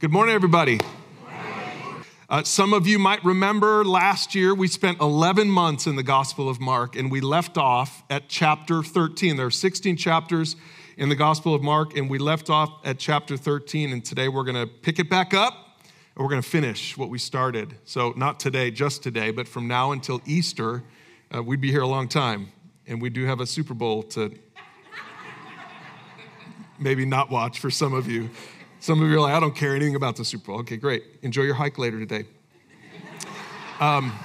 Good morning, everybody. Uh, some of you might remember last year we spent 11 months in the Gospel of Mark and we left off at chapter 13. There are 16 chapters in the Gospel of Mark and we left off at chapter 13. And today we're going to pick it back up and we're going to finish what we started. So, not today, just today, but from now until Easter, uh, we'd be here a long time. And we do have a Super Bowl to maybe not watch for some of you. Some of you are like, I don't care anything about the Super Bowl. Okay, great. Enjoy your hike later today. Um,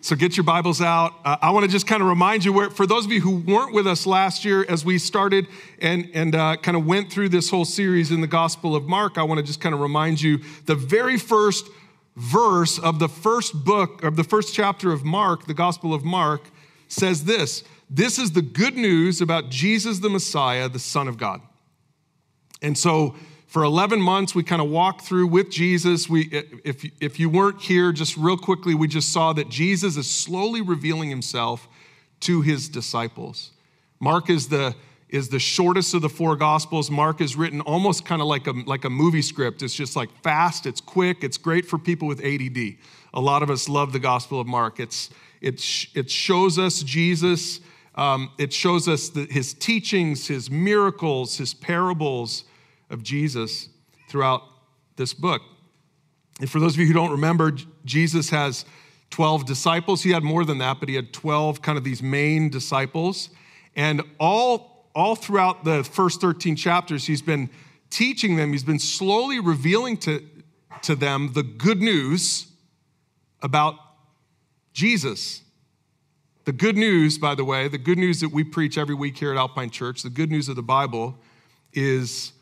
so get your Bibles out. Uh, I want to just kind of remind you, where, for those of you who weren't with us last year as we started and, and uh, kind of went through this whole series in the Gospel of Mark, I want to just kind of remind you the very first verse of the first book, of the first chapter of Mark, the Gospel of Mark, says this This is the good news about Jesus the Messiah, the Son of God. And so, for 11 months, we kind of walked through with Jesus. We, if, if you weren't here, just real quickly, we just saw that Jesus is slowly revealing himself to his disciples. Mark is the, is the shortest of the four gospels. Mark is written almost kind of like a, like a movie script. It's just like fast, it's quick, it's great for people with ADD. A lot of us love the Gospel of Mark. It's, it, it shows us Jesus, um, it shows us the, his teachings, his miracles, his parables of Jesus throughout this book. And for those of you who don't remember, Jesus has 12 disciples. He had more than that, but he had 12 kind of these main disciples. And all, all throughout the first 13 chapters, he's been teaching them, he's been slowly revealing to, to them the good news about Jesus. The good news, by the way, the good news that we preach every week here at Alpine Church, the good news of the Bible is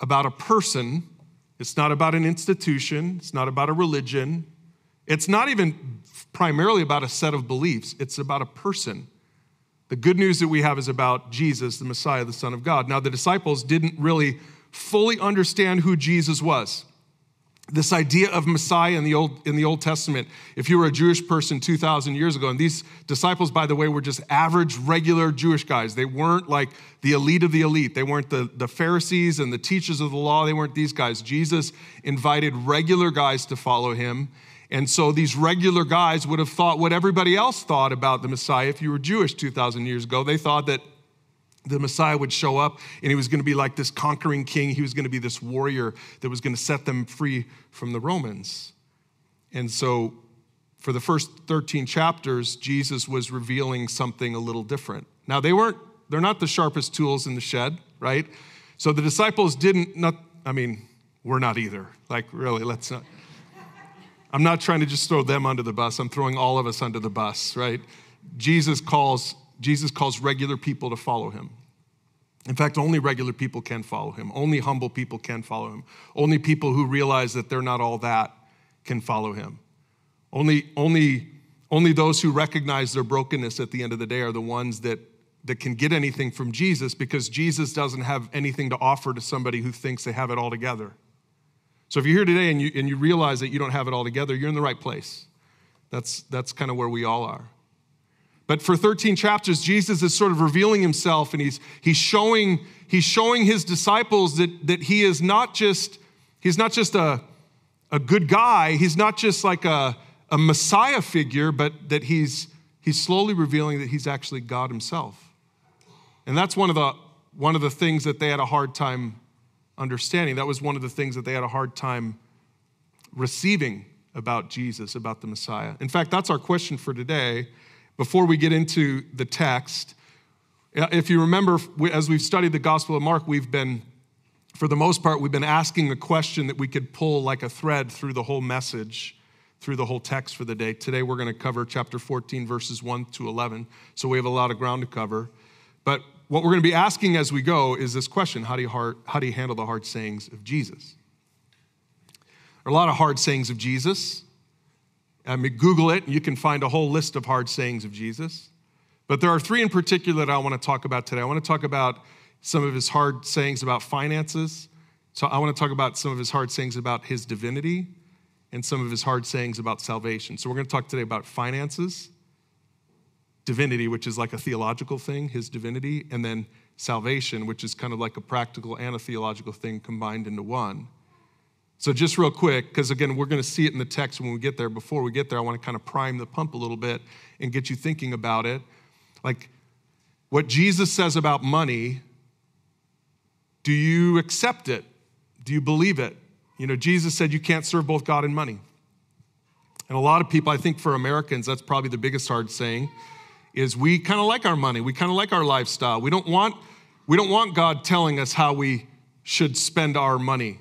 about a person. It's not about an institution. It's not about a religion. It's not even primarily about a set of beliefs. It's about a person. The good news that we have is about Jesus, the Messiah, the Son of God. Now, the disciples didn't really fully understand who Jesus was this idea of Messiah in the Old in the Old Testament. If you were a Jewish person 2,000 years ago, and these disciples, by the way, were just average, regular Jewish guys. They weren't like the elite of the elite. They weren't the, the Pharisees and the teachers of the law. They weren't these guys. Jesus invited regular guys to follow him. And so these regular guys would have thought what everybody else thought about the Messiah if you were Jewish 2,000 years ago. They thought that the Messiah would show up and he was going to be like this conquering king. He was going to be this warrior that was going to set them free from the Romans. And so, for the first 13 chapters, Jesus was revealing something a little different. Now, they weren't, they're not the sharpest tools in the shed, right? So the disciples didn't, not, I mean, we're not either. Like, really, let's not. I'm not trying to just throw them under the bus, I'm throwing all of us under the bus, right? Jesus calls Jesus calls regular people to follow him. In fact, only regular people can follow him. Only humble people can follow him. Only people who realize that they're not all that can follow him. Only, only, only those who recognize their brokenness at the end of the day are the ones that, that can get anything from Jesus because Jesus doesn't have anything to offer to somebody who thinks they have it all together. So if you're here today and you, and you realize that you don't have it all together, you're in the right place. That's, that's kind of where we all are. But for 13 chapters, Jesus is sort of revealing himself and he's, he's, showing, he's showing his disciples that, that he is not just, he's not just a, a good guy, he's not just like a, a Messiah figure, but that he's, he's slowly revealing that he's actually God himself. And that's one of, the, one of the things that they had a hard time understanding. That was one of the things that they had a hard time receiving about Jesus, about the Messiah. In fact, that's our question for today before we get into the text, uh, if you remember, as we've studied the Gospel of Mark, we've been, for the most part, we've been asking a question that we could pull like a thread through the whole message, through the whole text for the day. Today, we're going to cover chapter 14, verses 1 to 11. So we have a lot of ground to cover. But what we're going to be asking as we go is this question How do you, hard, how do you handle the hard sayings of Jesus? There are a lot of hard sayings of Jesus. I mean, Google it, and you can find a whole list of hard sayings of Jesus. But there are three in particular that I want to talk about today. I want to talk about some of his hard sayings about finances. So I want to talk about some of his hard sayings about his divinity and some of his hard sayings about salvation. So we're going to talk today about finances, divinity, which is like a theological thing, his divinity, and then salvation, which is kind of like a practical and a theological thing combined into one. So, just real quick, because again, we're going to see it in the text when we get there. Before we get there, I want to kind of prime the pump a little bit and get you thinking about it. Like what Jesus says about money, do you accept it? Do you believe it? You know, Jesus said you can't serve both God and money. And a lot of people, I think for Americans, that's probably the biggest hard saying, is we kind of like our money. We kind of like our lifestyle. We don't want, we don't want God telling us how we should spend our money.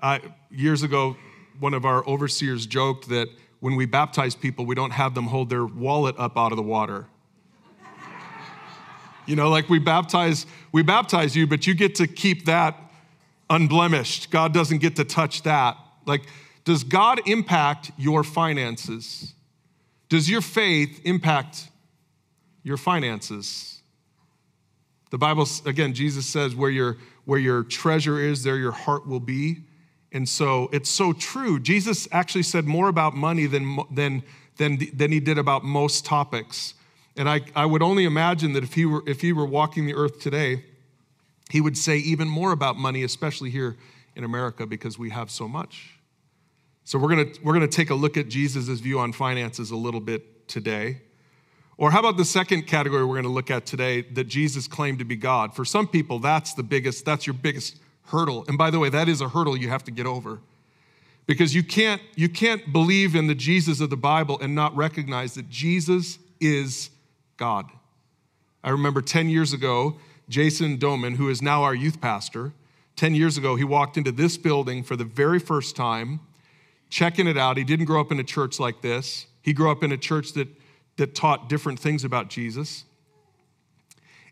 Uh, years ago, one of our overseers joked that when we baptize people, we don't have them hold their wallet up out of the water. you know, like we baptize, we baptize you, but you get to keep that unblemished. God doesn't get to touch that. Like, does God impact your finances? Does your faith impact your finances? The Bible, again, Jesus says, where your, where your treasure is, there your heart will be. And so it's so true. Jesus actually said more about money than, than, than, than he did about most topics. And I, I would only imagine that if he, were, if he were walking the earth today, he would say even more about money, especially here in America, because we have so much. So we're gonna, we're gonna take a look at Jesus' view on finances a little bit today. Or how about the second category we're gonna look at today that Jesus claimed to be God? For some people, that's the biggest, that's your biggest hurdle. And by the way, that is a hurdle you have to get over. Because you can't, you can't believe in the Jesus of the Bible and not recognize that Jesus is God. I remember 10 years ago, Jason Doman, who is now our youth pastor, 10 years ago, he walked into this building for the very first time, checking it out. He didn't grow up in a church like this. He grew up in a church that, that taught different things about Jesus.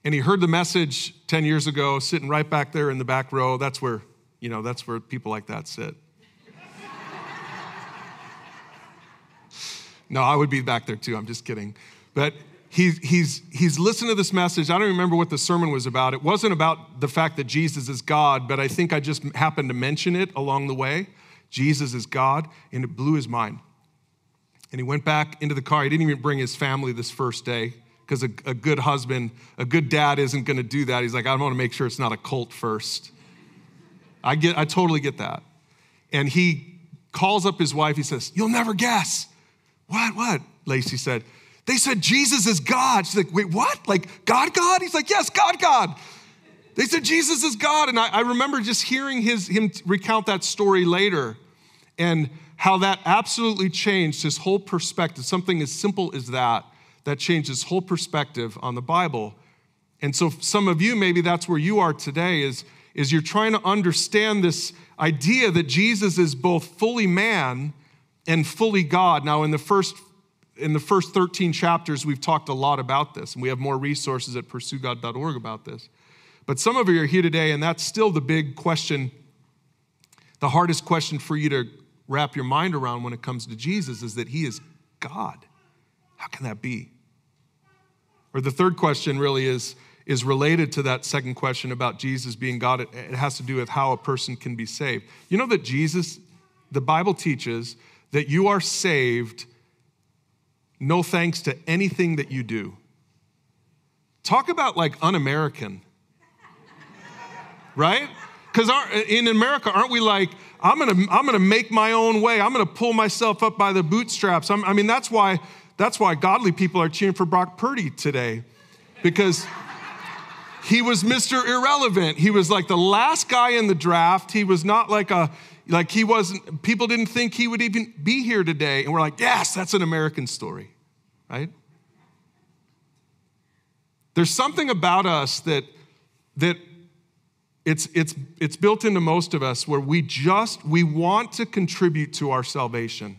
And he heard the message 10 years ago, sitting right back there in the back row. That's where, you know, that's where people like that sit. no, I would be back there too. I'm just kidding. But he, he's, he's listened to this message. I don't remember what the sermon was about. It wasn't about the fact that Jesus is God, but I think I just happened to mention it along the way. Jesus is God, and it blew his mind. And he went back into the car. He didn't even bring his family this first day because a, a, good husband, a good dad isn't going to do that. He's like, I want to make sure it's not a cult first. I get, I totally get that. And he calls up his wife. He says, "You'll never guess." What? What? Lacey said. They said Jesus is God. She's like, wait, what? Like God, God? He's like, yes, God, God. They said Jesus is God. And I, I remember just hearing his, him recount that story later and how that absolutely changed his whole perspective. Something as simple as that that changed his whole perspective on the Bible. And so some of you, maybe that's where you are today, is, is you're trying to understand this idea that Jesus is both fully man and fully God. Now, in the first in the first 13 chapters, we've talked a lot about this, and we have more resources at pursuegod.org about this. But some of you are here today, and that's still the big question, the hardest question for you to wrap your mind around when it comes to Jesus is that he is God. How can that be? Or the third question really is, is related to that second question about Jesus being God. It, it has to do with how a person can be saved. You know that Jesus, the Bible teaches that you are saved no thanks to anything that you do. Talk about like un American, right? Because in America, aren't we like, I'm gonna, I'm gonna make my own way. I'm gonna pull myself up by the bootstraps. I'm, I mean, that's why that's why godly people are cheering for Brock Purdy today, because he was Mr. Irrelevant. He was like the last guy in the draft. He was not like a, like he wasn't, people didn't think he would even be here today. And we're like, yes, that's an American story, right? There's something about us that, that it's, it's, it's built into most of us where we just, we want to contribute to our salvation.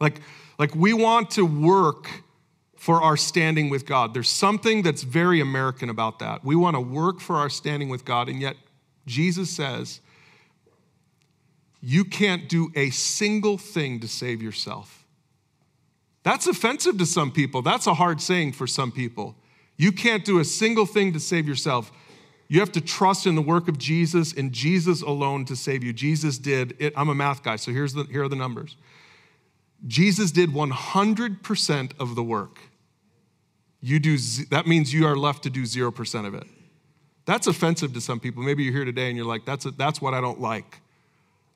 Like, like we want to work for our standing with God. There's something that's very American about that. We want to work for our standing with God, and yet Jesus says, you can't do a single thing to save yourself. That's offensive to some people. That's a hard saying for some people. You can't do a single thing to save yourself. You have to trust in the work of Jesus and Jesus alone to save you. Jesus did it. I'm a math guy, so here's the, here are the numbers. Jesus did 100% of the work. You do, that means you are left to do 0% of it. That's offensive to some people. Maybe you're here today and you're like, that's, a, that's what I don't like.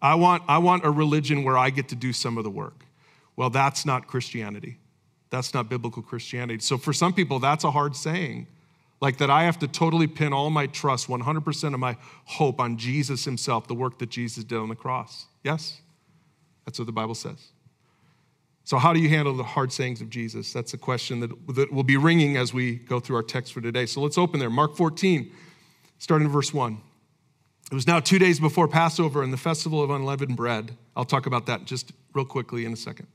I want, I want a religion where I get to do some of the work. Well, that's not Christianity. That's not biblical Christianity. So for some people, that's a hard saying. Like that I have to totally pin all my trust, 100% of my hope on Jesus himself, the work that Jesus did on the cross. Yes? That's what the Bible says. So, how do you handle the hard sayings of Jesus? That's a question that, that will be ringing as we go through our text for today. So, let's open there. Mark 14, starting in verse 1. It was now two days before Passover and the festival of unleavened bread. I'll talk about that just real quickly in a second.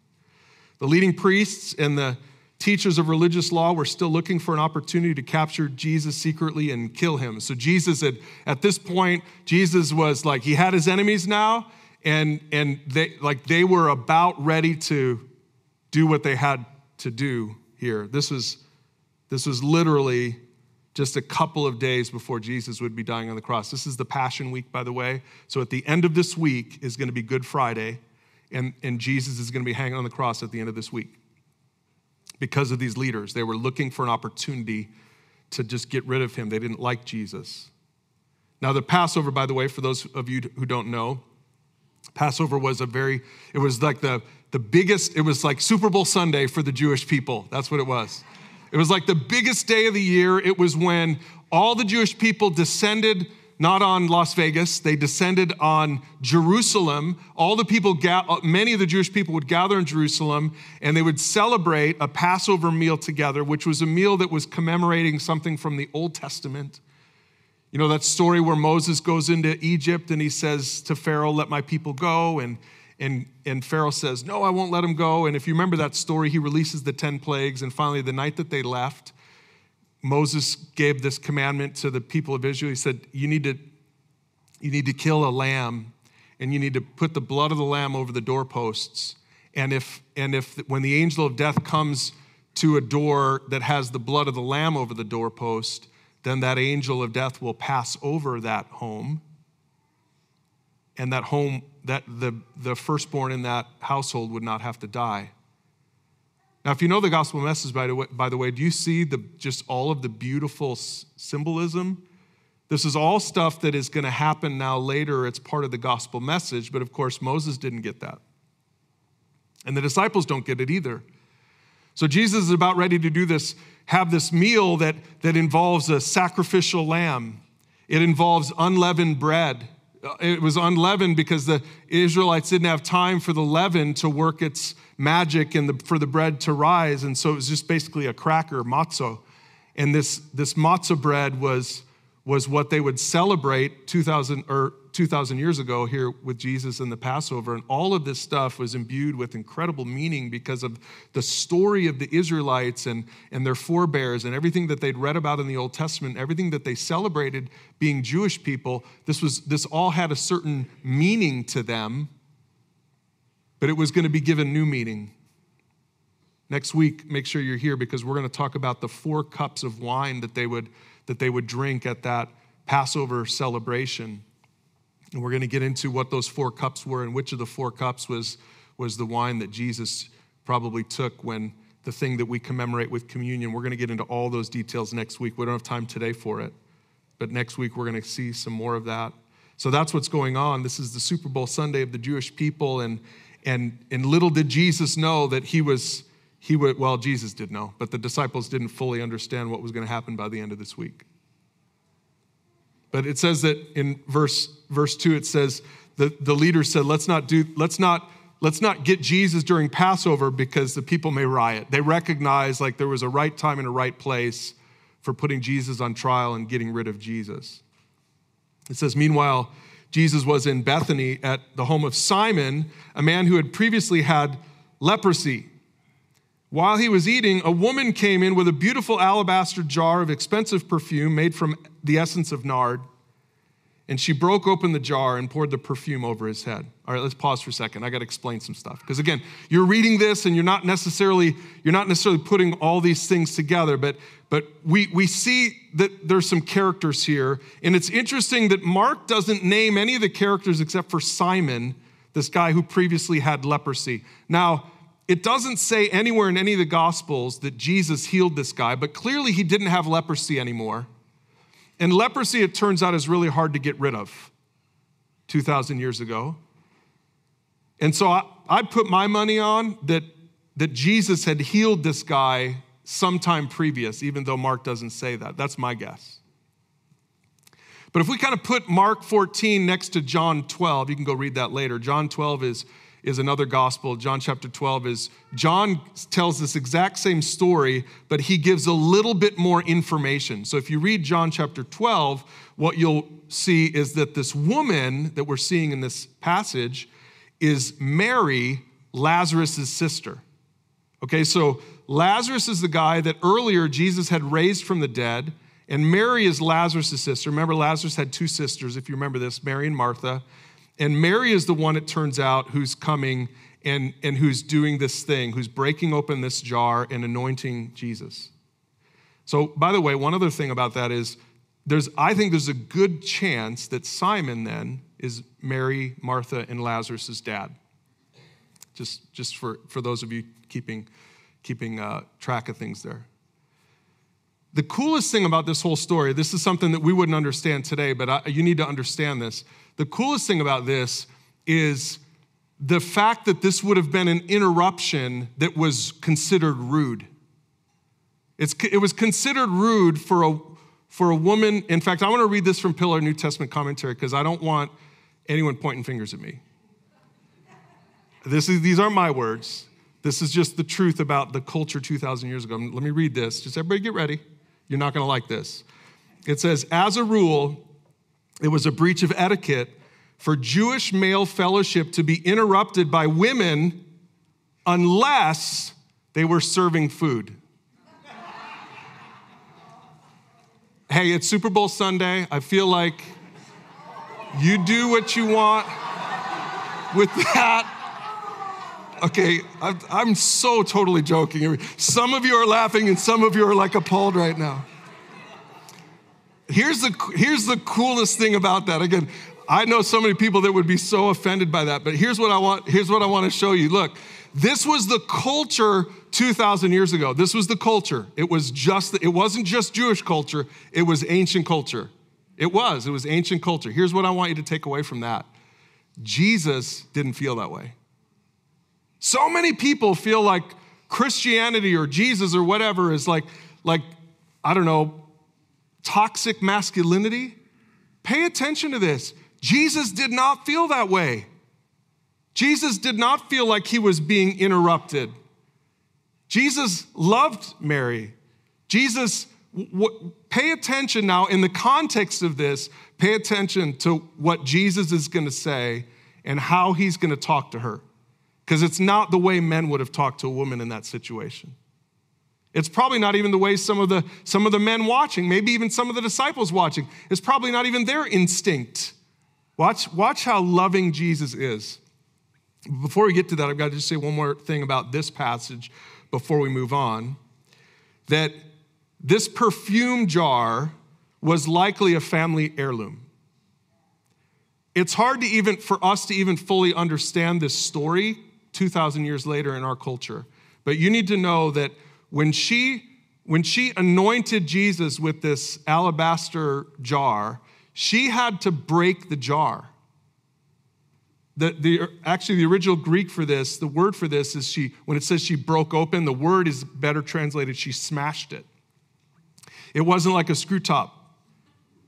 The leading priests and the teachers of religious law were still looking for an opportunity to capture Jesus secretly and kill him. So Jesus had, at this point, Jesus was like, he had his enemies now, and, and they, like, they were about ready to do what they had to do here. This was, this was literally just a couple of days before Jesus would be dying on the cross. This is the Passion Week, by the way. So at the end of this week is going to be Good Friday, and, and Jesus is going to be hanging on the cross at the end of this week. Because of these leaders, they were looking for an opportunity to just get rid of him. They didn't like Jesus. Now, the Passover, by the way, for those of you who don't know, Passover was a very, it was like the, the biggest, it was like Super Bowl Sunday for the Jewish people. That's what it was. It was like the biggest day of the year. It was when all the Jewish people descended not on Las Vegas, they descended on Jerusalem. All the people, uh, many of the Jewish people would gather in Jerusalem and they would celebrate a Passover meal together, which was a meal that was commemorating something from the Old Testament. You know, that story where Moses goes into Egypt and he says to Pharaoh, Let my people go. And and, and Pharaoh says, No, I won't let him go. And if you remember that story, he releases the 10 plagues. And finally, the night that they left, Moses gave this commandment to the people of Israel. He said, You need to, you need to kill a lamb, and you need to put the blood of the lamb over the doorposts. And if, and if when the angel of death comes to a door that has the blood of the lamb over the doorpost, then that angel of death will pass over that home. And that home that the, the firstborn in that household would not have to die. Now, if you know the gospel message, by the way, by the way do you see the, just all of the beautiful symbolism? This is all stuff that is going to happen now later. It's part of the gospel message, but of course, Moses didn't get that. And the disciples don't get it either. So Jesus is about ready to do this, have this meal that, that involves a sacrificial lamb. It involves unleavened bread Uh, it was unleavened because the Israelites didn't have time for the leaven to work its magic and the, for the bread to rise. And so it was just basically a cracker, matzo. And this, this matzah bread was, was what they would celebrate 2,000 or 2,000 years ago here with Jesus and the Passover. And all of this stuff was imbued with incredible meaning because of the story of the Israelites and, and their forebears and everything that they'd read about in the Old Testament, everything that they celebrated being Jewish people. This, was, this all had a certain meaning to them, but it was going to be given new meaning. Next week, make sure you're here because we're going to talk about the four cups of wine that they would, that they would drink at that Passover celebration. And we're going to get into what those four cups were and which of the four cups was, was the wine that Jesus probably took when the thing that we commemorate with communion. We're going to get into all those details next week. We don't have time today for it, but next week we're going to see some more of that. So that's what's going on. This is the Super Bowl Sunday of the Jewish people, and and and little did Jesus know that he was he would well Jesus did know, but the disciples didn't fully understand what was going to happen by the end of this week. But it says that in verse, verse 2, it says the, the leader said, let's not do, let's not, let's not get Jesus during Passover because the people may riot. They recognize like there was a right time and a right place for putting Jesus on trial and getting rid of Jesus. It says, meanwhile, Jesus was in Bethany at the home of Simon, a man who had previously had leprosy. While he was eating, a woman came in with a beautiful alabaster jar of expensive perfume made from the essence of nard, and she broke open the jar and poured the perfume over his head. All right, let's pause for a second. I got to explain some stuff because again, you're reading this and you're not necessarily you're not necessarily putting all these things together, but but we we see that there's some characters here, and it's interesting that Mark doesn't name any of the characters except for Simon, this guy who previously had leprosy. Now it doesn't say anywhere in any of the Gospels that Jesus healed this guy, but clearly he didn't have leprosy anymore. And leprosy, it turns out, is really hard to get rid of 2,000 years ago. And so I, I put my money on that, that Jesus had healed this guy sometime previous, even though Mark doesn't say that. That's my guess. But if we kind of put Mark 14 next to John 12, you can go read that later. John 12 is, is another gospel. John chapter 12 is, John tells this exact same story, but he gives a little bit more information. So if you read John chapter 12, what you'll see is that this woman that we're seeing in this passage is Mary, Lazarus' sister. Okay, so Lazarus is the guy that earlier Jesus had raised from the dead. And Mary is Lazarus' sister. Remember, Lazarus had two sisters, if you remember this, Mary and Martha. And Mary is the one, it turns out, who's coming and, and who's doing this thing, who's breaking open this jar and anointing Jesus. So, by the way, one other thing about that is there's, I think there's a good chance that Simon then is Mary, Martha, and Lazarus' dad. Just, just for, for those of you keeping, keeping uh, track of things there. The coolest thing about this whole story, this is something that we wouldn't understand today, but I, you need to understand this. The coolest thing about this is the fact that this would have been an interruption that was considered rude. It's, it was considered rude for a, for a woman. In fact, I want to read this from Pillar New Testament commentary because I don't want anyone pointing fingers at me. This is, these aren't my words. This is just the truth about the culture 2,000 years ago. Let me read this. Just everybody get ready. You're not going to like this. It says, as a rule, it was a breach of etiquette for Jewish male fellowship to be interrupted by women unless they were serving food. hey, it's Super Bowl Sunday. I feel like you do what you want with that. Okay, I'm so totally joking. Some of you are laughing and some of you are like appalled right now. Here's the, here's the coolest thing about that. Again, I know so many people that would be so offended by that, but here's what I want, here's what I want to show you. Look, this was the culture 2,000 years ago. This was the culture. It was just, it wasn't just Jewish culture, it was ancient culture. It was, it was ancient culture. Here's what I want you to take away from that Jesus didn't feel that way. So many people feel like Christianity or Jesus or whatever is like, like, I don't know, toxic masculinity. Pay attention to this. Jesus did not feel that way. Jesus did not feel like he was being interrupted. Jesus loved Mary. Jesus, w- pay attention now in the context of this, pay attention to what Jesus is going to say and how he's going to talk to her because it's not the way men would have talked to a woman in that situation. It's probably not even the way some of the, some of the men watching, maybe even some of the disciples watching, it's probably not even their instinct. Watch, watch how loving Jesus is. Before we get to that, I've got to just say one more thing about this passage before we move on. That this perfume jar was likely a family heirloom. It's hard to even for us to even fully understand this story 2,000 years later in our culture. But you need to know that when she, when she anointed Jesus with this alabaster jar, she had to break the jar. The, the, actually, the original Greek for this, the word for this is she, when it says she broke open, the word is better translated, she smashed it. It wasn't like a screw top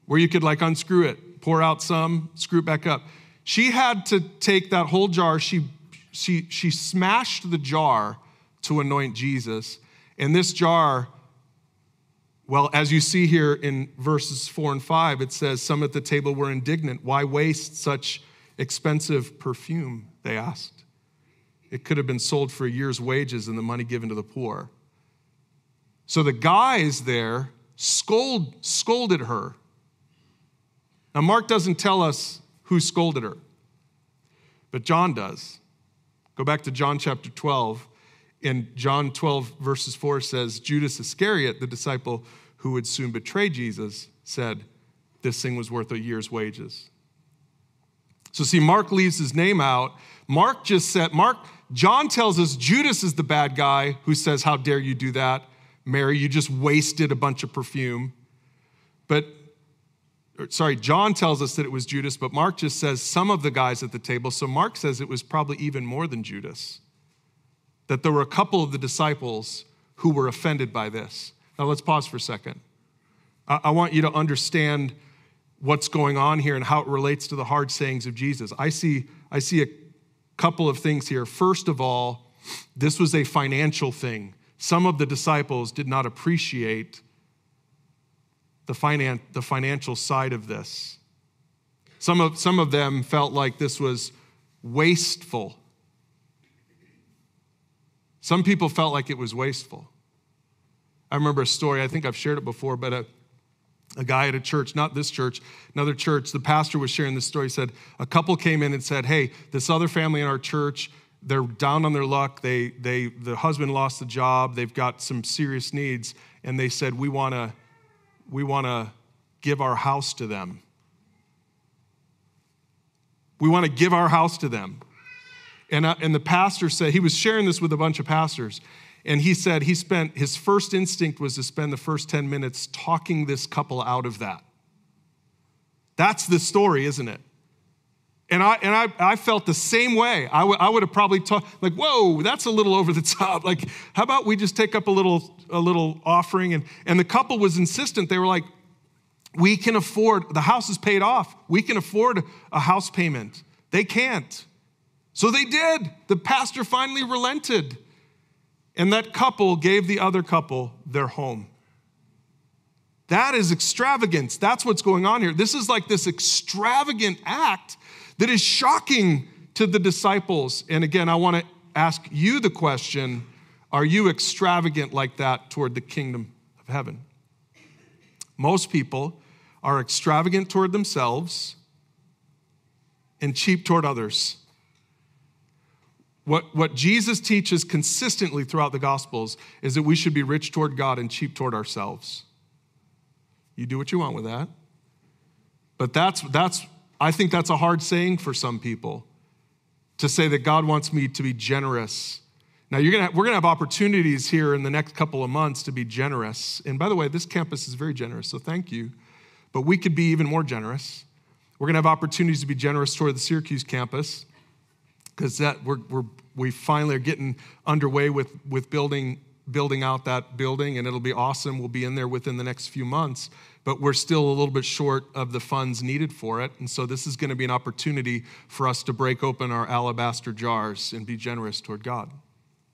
where you could like unscrew it, pour out some, screw it back up. She had to take that whole jar, she she, she smashed the jar to anoint Jesus. And this jar, well, as you see here in verses four and five, it says, Some at the table were indignant. Why waste such expensive perfume? They asked. It could have been sold for a year's wages and the money given to the poor. So the guys there scold, scolded her. Now, Mark doesn't tell us who scolded her, but John does. Go back to John chapter 12. In John 12, verses 4 says, Judas Iscariot, the disciple who would soon betray Jesus, said, This thing was worth a year's wages. So, see, Mark leaves his name out. Mark just said, Mark, John tells us Judas is the bad guy who says, How dare you do that? Mary, you just wasted a bunch of perfume. But sorry, John tells us that it was Judas, but Mark just says some of the guys at the table. So Mark says it was probably even more than Judas. That there were a couple of the disciples who were offended by this. Now let's pause for a second. I, want you to understand what's going on here and how it relates to the hard sayings of Jesus. I see, I see a couple of things here. First of all, this was a financial thing. Some of the disciples did not appreciate the, finan- the financial side of this. Some of, some of them felt like this was wasteful. Some people felt like it was wasteful. I remember a story, I think I've shared it before, but a, a guy at a church, not this church, another church, the pastor was sharing this story. He said, A couple came in and said, Hey, this other family in our church, they're down on their luck. They, they, the husband lost the job. They've got some serious needs. And they said, We want to we want to give our house to them. We want to give our house to them. And, uh, and the pastor said, he was sharing this with a bunch of pastors. And he said he spent, his first instinct was to spend the first 10 minutes talking this couple out of that. That's the story, isn't it? And I, and I, I felt the same way. I, w- I would have probably talked, like, whoa, that's a little over the top. Like, how about we just take up a little, a little offering? And, and the couple was insistent. They were like, we can afford, the house is paid off. We can afford a house payment. They can't. So they did. The pastor finally relented. And that couple gave the other couple their home. That is extravagance. That's what's going on here. This is like this extravagant act that is shocking to the disciples. And again, I want to ask you the question are you extravagant like that toward the kingdom of heaven? Most people are extravagant toward themselves and cheap toward others. What, what Jesus teaches consistently throughout the Gospels is that we should be rich toward God and cheap toward ourselves. You do what you want with that. But that's, that's I think that's a hard saying for some people to say that God wants me to be generous. Now, you're gonna, we're going to have opportunities here in the next couple of months to be generous. And by the way, this campus is very generous, so thank you. But we could be even more generous. We're going to have opportunities to be generous toward the Syracuse campus because that we're, we're, we finally are getting underway with, with building, building out that building, and it'll be awesome. We'll be in there within the next few months but we're still a little bit short of the funds needed for it. And so this is going to be an opportunity for us to break open our alabaster jars and be generous toward God,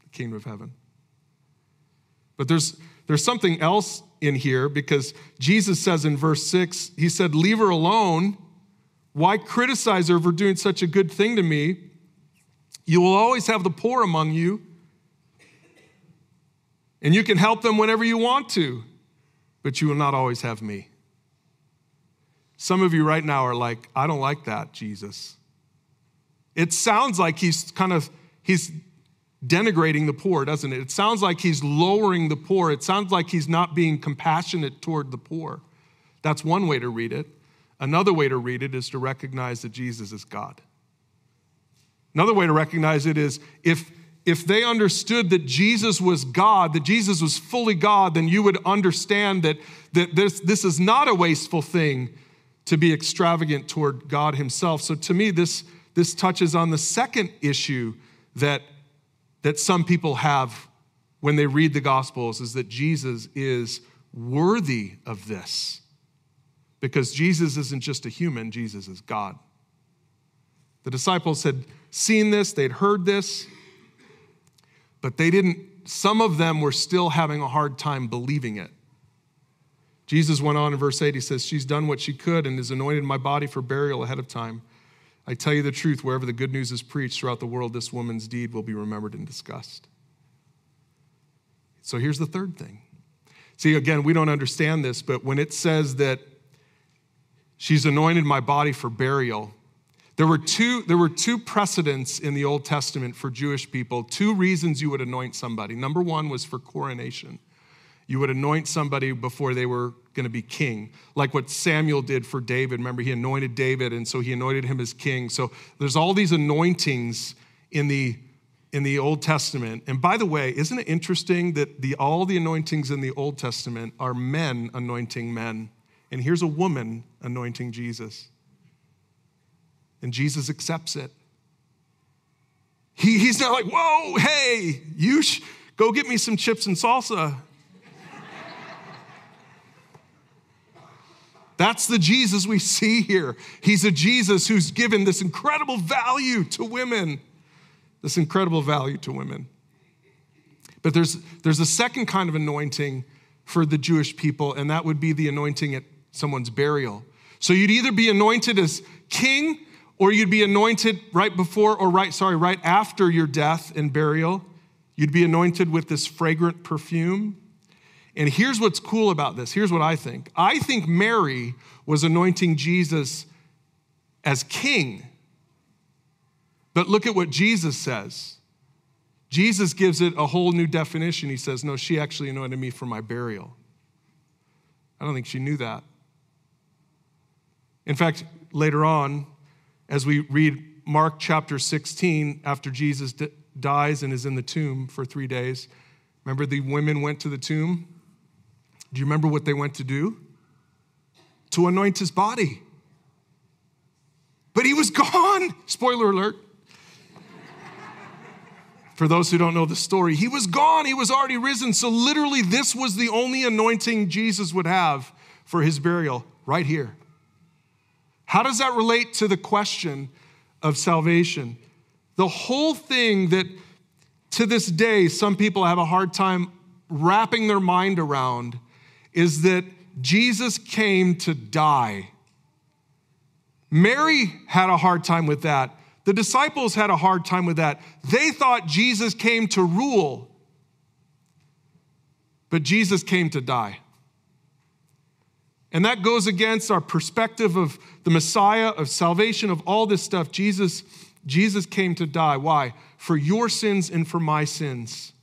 the kingdom of heaven. But there's, there's something else in here because Jesus says in verse 6, He said, Leave her alone. Why criticize her for doing such a good thing to me? You will always have the poor among you, and you can help them whenever you want to but you will not always have me. Some of you right now are like, I don't like that, Jesus. It sounds like he's kind of he's denigrating the poor, doesn't it? It sounds like he's lowering the poor. It sounds like he's not being compassionate toward the poor. That's one way to read it. Another way to read it is to recognize that Jesus is God. Another way to recognize it is if if they understood that Jesus was God, that Jesus was fully God, then you would understand that, that this, this is not a wasteful thing to be extravagant toward God Himself. So to me, this, this touches on the second issue that, that some people have when they read the Gospels is that Jesus is worthy of this. Because Jesus isn't just a human, Jesus is God. The disciples had seen this, they'd heard this, but they didn't, some of them were still having a hard time believing it. Jesus went on in verse 8, he says, She's done what she could and has anointed my body for burial ahead of time. I tell you the truth, wherever the good news is preached throughout the world, this woman's deed will be remembered and discussed. So here's the third thing. See, again, we don't understand this, but when it says that she's anointed my body for burial, there were, two, there were two precedents in the Old Testament for Jewish people, two reasons you would anoint somebody. Number one was for coronation. You would anoint somebody before they were going to be king, like what Samuel did for David. Remember, he anointed David, and so he anointed him as king. So there's all these anointings in the in the Old Testament. And by the way, isn't it interesting that the, all the anointings in the Old Testament are men anointing men And here's a woman anointing Jesus. And Jesus accepts it. He, he's not like, whoa, hey, you sh- go get me some chips and salsa. That's the Jesus we see here. He's a Jesus who's given this incredible value to women. This incredible value to women. But there's, there's a second kind of anointing for the Jewish people, and that would be the anointing at someone's burial. So you'd either be anointed as king or you'd be anointed right before or right, sorry, right after your death and burial. You'd be anointed with this fragrant perfume. And here's what's cool about this. Here's what I think. I think Mary was anointing Jesus as king. But look at what Jesus says. Jesus gives it a whole new definition. He says, No, she actually anointed me for my burial. I don't think she knew that. In fact, later on, as we read Mark chapter 16, after Jesus d- dies and is in the tomb for three days, remember the women went to the tomb? Do you remember what they went to do? To anoint his body. But he was gone. Spoiler alert. For those who don't know the story, he was gone. He was already risen. So, literally, this was the only anointing Jesus would have for his burial right here. How does that relate to the question of salvation? The whole thing that to this day some people have a hard time wrapping their mind around is that Jesus came to die. Mary had a hard time with that. The disciples had a hard time with that. They thought Jesus came to rule, but Jesus came to die. And that goes against our perspective of the Messiah, of salvation, of all this stuff. Jesus, Jesus came to die. Why? For your sins and for my sins.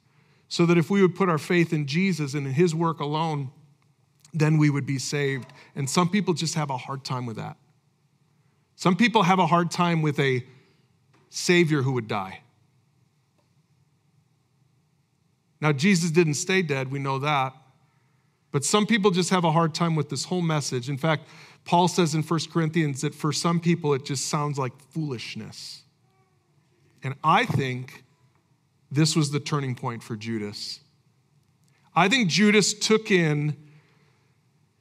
So that if we would put our faith in Jesus and in his work alone, then we would be saved. And some people just have a hard time with that. Some people have a hard time with a Savior who would die. Now, Jesus didn't stay dead, we know that. But some people just have a hard time with this whole message. In fact, Paul says in 1 Corinthians that for some people it just sounds like foolishness. And I think this was the turning point for Judas. I think Judas took in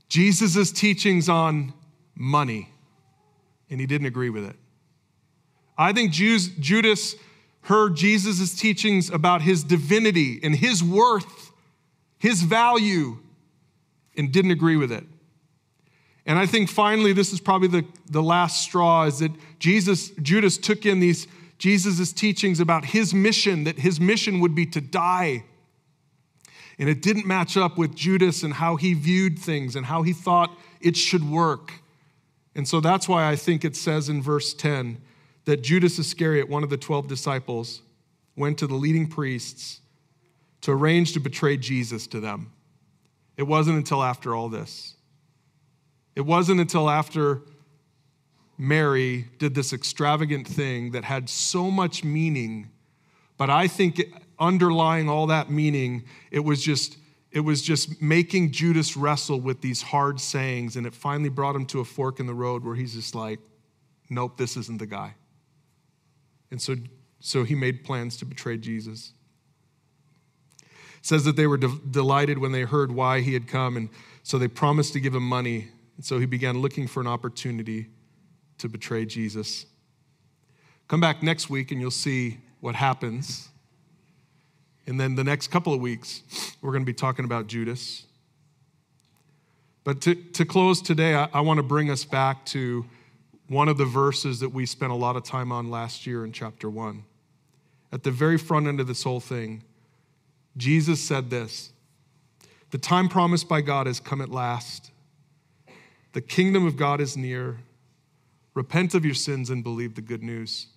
Jesus' teachings on money, and he didn't agree with it. I think Jews, Judas heard Jesus' teachings about his divinity and his worth, his value, and didn't agree with it. And I think finally, this is probably the, the last straw is that Jesus, Judas took in these Jesus' teachings about his mission, that his mission would be to die. And it didn't match up with Judas and how he viewed things and how he thought it should work. And so that's why I think it says in verse 10 that Judas Iscariot, one of the 12 disciples, went to the leading priests to arrange to betray Jesus to them. It wasn't until after all this. It wasn't until after Mary did this extravagant thing that had so much meaning, but I think underlying all that meaning, it was just it was just making Judas wrestle with these hard sayings, and it finally brought him to a fork in the road where he's just like, nope, this isn't the guy. And so, so he made plans to betray Jesus says that they were de- delighted when they heard why he had come, and so they promised to give him money. And so he began looking for an opportunity to betray Jesus. Come back next week and you'll see what happens. And then the next couple of weeks, we're going to be talking about Judas. But to, to close today, I, I want to bring us back to one of the verses that we spent a lot of time on last year in chapter one. At the very front end of this whole thing, Jesus said this The time promised by God has come at last. The kingdom of God is near. Repent of your sins and believe the good news.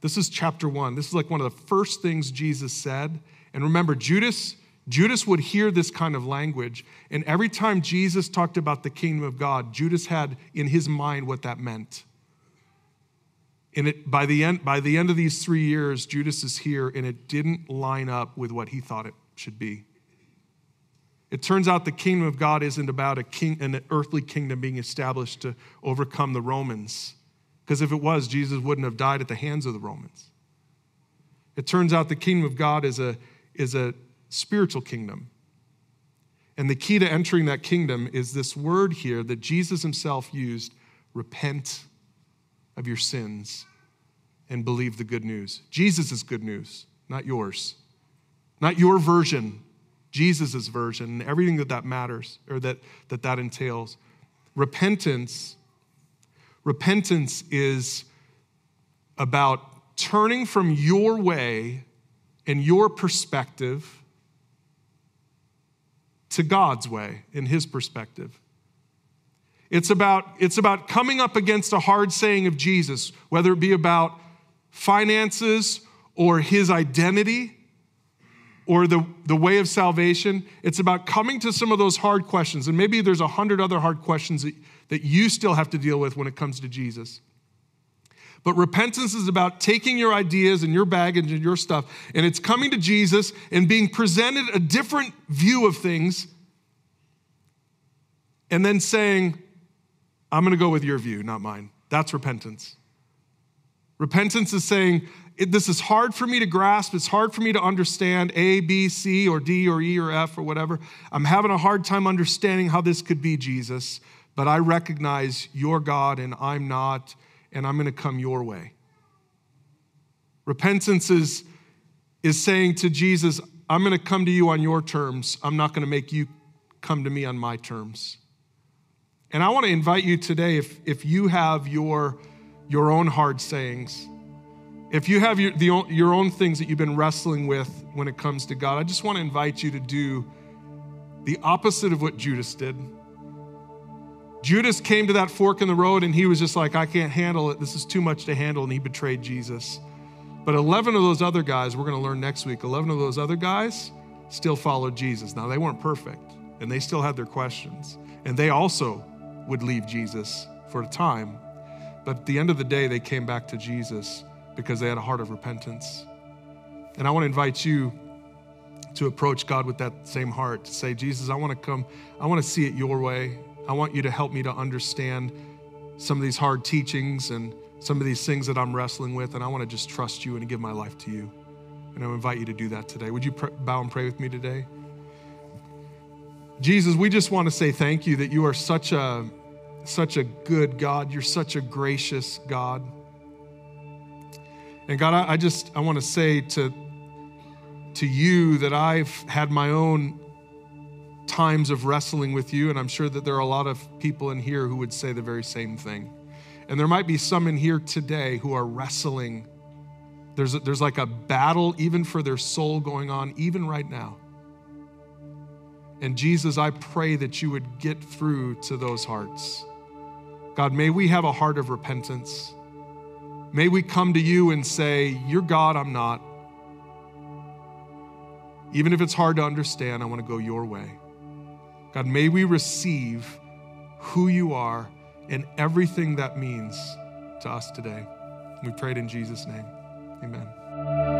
This is chapter one. This is like one of the first things Jesus said. And remember, Judas, Judas would hear this kind of language. And every time Jesus talked about the kingdom of God, Judas had in his mind what that meant. And it, by, the end, by the end of these three years, Judas is here, and it didn't line up with what he thought it should be. It turns out the kingdom of God isn't about a king, an earthly kingdom being established to overcome the Romans. Because if it was, Jesus wouldn't have died at the hands of the Romans. It turns out the kingdom of God is a, is a spiritual kingdom. And the key to entering that kingdom is this word here that Jesus himself used repent of your sins and believe the good news. Jesus is good news, not yours. Not your version, Jesus' version, and everything that that matters or that that, that entails. Repentance, repentance is about turning from your way and your perspective to God's way in his perspective. It's about, it's about coming up against a hard saying of Jesus, whether it be about finances or his identity or the, the way of salvation. It's about coming to some of those hard questions. And maybe there's a hundred other hard questions that, that you still have to deal with when it comes to Jesus. But repentance is about taking your ideas and your baggage and your stuff, and it's coming to Jesus and being presented a different view of things, and then saying, I'm going to go with your view, not mine. That's repentance. Repentance is saying, This is hard for me to grasp. It's hard for me to understand A, B, C, or D, or E, or F, or whatever. I'm having a hard time understanding how this could be, Jesus, but I recognize you're God and I'm not and I'm going to come your way. Repentance is, is saying to Jesus, I'm going to come to you on your terms. I'm not going to make you come to me on my terms. And I want to invite you today, if, if you have your, your own hard sayings, if you have your, the, your own things that you've been wrestling with when it comes to God, I just want to invite you to do the opposite of what Judas did. Judas came to that fork in the road and he was just like, I can't handle it. This is too much to handle. And he betrayed Jesus. But 11 of those other guys, we're going to learn next week, 11 of those other guys still followed Jesus. Now, they weren't perfect and they still had their questions. And they also would leave Jesus for a time. But at the end of the day, they came back to Jesus because they had a heart of repentance. And I want to invite you to approach God with that same heart, to say, Jesus, I want to come, I want to see it your way. I want you to help me to understand some of these hard teachings and some of these things that I'm wrestling with, and I want to just trust you and give my life to you. And I invite you to do that today. Would you pr- bow and pray with me today? Jesus, we just want to say thank you that you are such a such a good God. You're such a gracious God. And God, I, just I want to say to to you that I've had my own times of wrestling with you, and I'm sure that there are a lot of people in here who would say the very same thing. And there might be some in here today who are wrestling. There's, a, there's like a battle, even for their soul, going on, even right now. And Jesus, I pray that you would get through to those hearts. God, may we have a heart of repentance. May we come to you and say, You're God, I'm not. Even if it's hard to understand, I want to go your way. God, may we receive who you are and everything that means to us today. We prayed in Jesus' name. Amen.